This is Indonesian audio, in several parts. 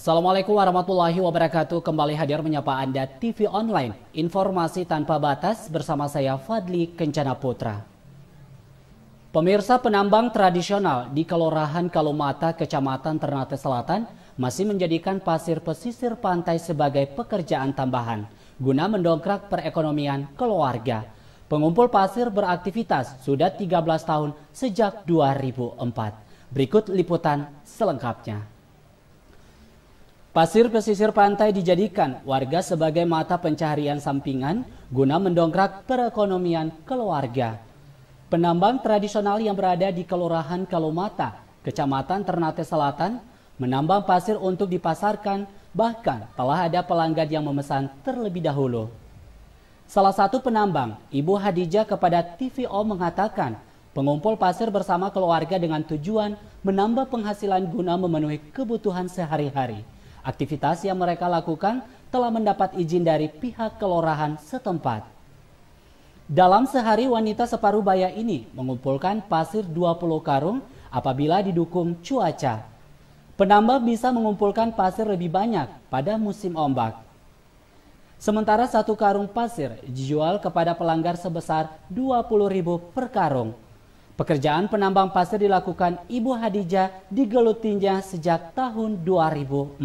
Assalamualaikum warahmatullahi wabarakatuh. Kembali hadir menyapa Anda TV Online. Informasi tanpa batas bersama saya Fadli Kencana Putra. Pemirsa penambang tradisional di Kelurahan Kalumata, Kecamatan Ternate Selatan masih menjadikan pasir pesisir pantai sebagai pekerjaan tambahan guna mendongkrak perekonomian keluarga. Pengumpul pasir beraktivitas sudah 13 tahun sejak 2004. Berikut liputan selengkapnya. Pasir pesisir pantai dijadikan warga sebagai mata pencaharian sampingan guna mendongkrak perekonomian keluarga. Penambang tradisional yang berada di Kelurahan Kalumata, Kecamatan Ternate Selatan, menambang pasir untuk dipasarkan, bahkan telah ada pelanggan yang memesan terlebih dahulu. Salah satu penambang, Ibu Hadijah kepada TVO mengatakan, pengumpul pasir bersama keluarga dengan tujuan menambah penghasilan guna memenuhi kebutuhan sehari-hari. Aktivitas yang mereka lakukan telah mendapat izin dari pihak kelurahan setempat. Dalam sehari wanita separuh baya ini mengumpulkan pasir 20 karung apabila didukung cuaca. Penambang bisa mengumpulkan pasir lebih banyak pada musim ombak. Sementara satu karung pasir dijual kepada pelanggar sebesar 20.000 per karung. Pekerjaan penambang pasir dilakukan Ibu Hadijah di Gelutinya sejak tahun 2004.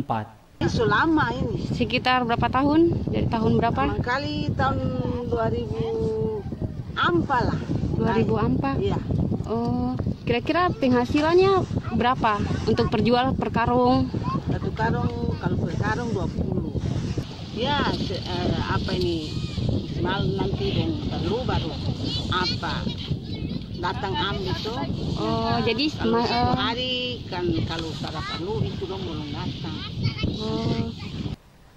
Selama ini. Sekitar berapa tahun? Dari tahun berapa? Kali tahun 2004 lah. 2004? Iya. Oh, kira-kira penghasilannya berapa untuk perjual per karung? Satu karung, kalau per karung 20. Ya, se- eh, apa ini? Mal nanti dong perlu baru apa datang ambil itu Oh, jadi kalau eh, hari kan kalau sudah perlu itu dong belum datang oh,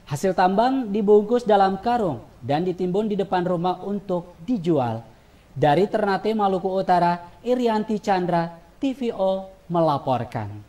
Hasil tambang dibungkus dalam karung dan ditimbun di depan rumah untuk dijual. Dari Ternate, Maluku Utara, Irianti Chandra, TVO melaporkan.